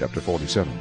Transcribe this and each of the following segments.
Chapter 47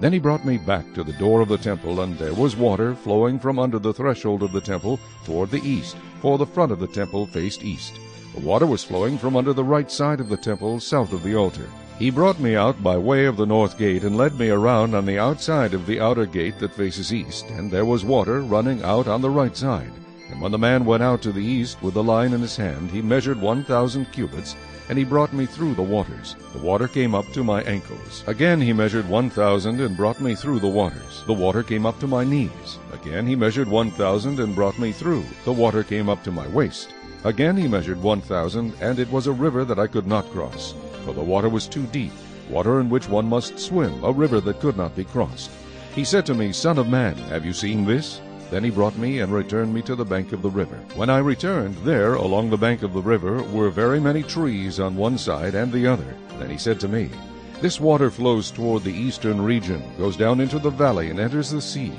Then he brought me back to the door of the temple, and there was water flowing from under the threshold of the temple toward the east, for the front of the temple faced east. The water was flowing from under the right side of the temple, south of the altar. He brought me out by way of the north gate, and led me around on the outside of the outer gate that faces east, and there was water running out on the right side. And when the man went out to the east with the line in his hand, he measured one thousand cubits, and he brought me through the waters. The water came up to my ankles. Again he measured one thousand, and brought me through the waters. The water came up to my knees. Again he measured one thousand, and brought me through. The water came up to my waist. Again he measured one thousand, and it was a river that I could not cross, for the water was too deep, water in which one must swim, a river that could not be crossed. He said to me, Son of man, have you seen this? Then he brought me and returned me to the bank of the river. When I returned, there, along the bank of the river, were very many trees on one side and the other. Then he said to me, This water flows toward the eastern region, goes down into the valley, and enters the sea.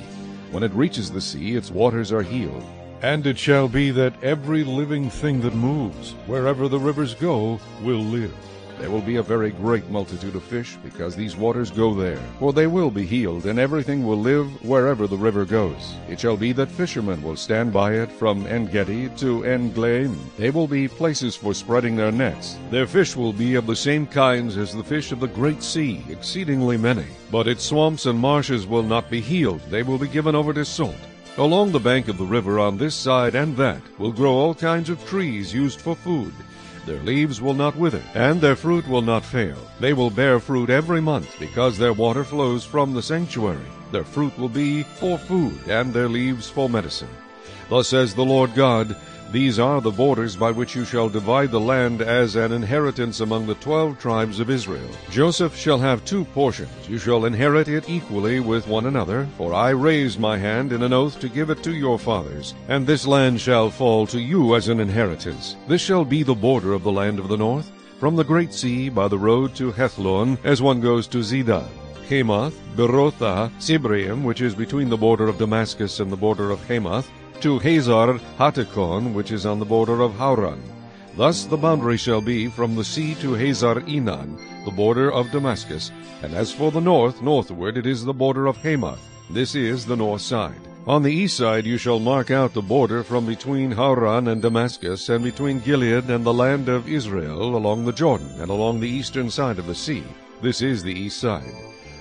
When it reaches the sea, its waters are healed. And it shall be that every living thing that moves, wherever the rivers go, will live. There will be a very great multitude of fish, because these waters go there. For they will be healed, and everything will live wherever the river goes. It shall be that fishermen will stand by it from En-gedi to En-eglaim. They will be places for spreading their nets. Their fish will be of the same kinds as the fish of the great sea, exceedingly many. But its swamps and marshes will not be healed. They will be given over to salt. Along the bank of the river on this side and that will grow all kinds of trees used for food. Their leaves will not wither, and their fruit will not fail. They will bear fruit every month, because their water flows from the sanctuary. Their fruit will be for food, and their leaves for medicine. Thus says the Lord God, These are the borders by which you shall divide the land as an inheritance among the twelve tribes of Israel. Joseph shall have two portions. You shall inherit it equally with one another, for I raised my hand in an oath to give it to your fathers. And this land shall fall to you as an inheritance. This shall be the border of the land of the north, from the great sea by the road to Hethlon, as one goes to Zidon. Hamath, Berothah, Sibraim, which is between the border of Damascus and the border of Hamath, to Hazar Hatticon, which is on the border of Hauran. Thus the boundary shall be from the sea to Hazar Enan, the border of Damascus, and as for the north, northward, it is the border of Hamath. This is the north side. On the east side you shall mark out the border from between Hauran and Damascus, and between Gilead and the land of Israel, along the Jordan, and along the eastern side of the sea. This is the east side.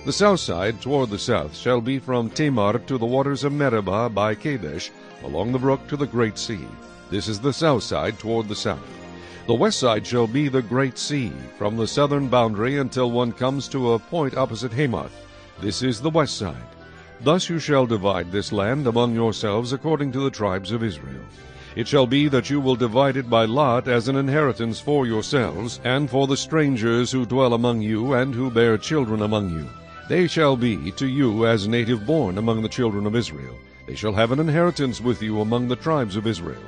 The south side, toward the south, shall be from Tamar to the waters of Meribah by Kadesh, along the brook to the great sea. This is the south side toward the south. The west side shall be the great sea, from the southern boundary until one comes to a point opposite Hamath. This is the west side. Thus you shall divide this land among yourselves according to the tribes of Israel. It shall be that you will divide it by lot as an inheritance for yourselves, and for the strangers who dwell among you, and who bear children among you. They shall be to you as native born among the children of Israel. They shall have an inheritance with you among the tribes of Israel.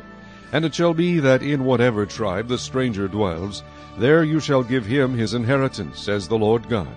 And it shall be that in whatever tribe the stranger dwells, there you shall give him his inheritance, says the Lord God.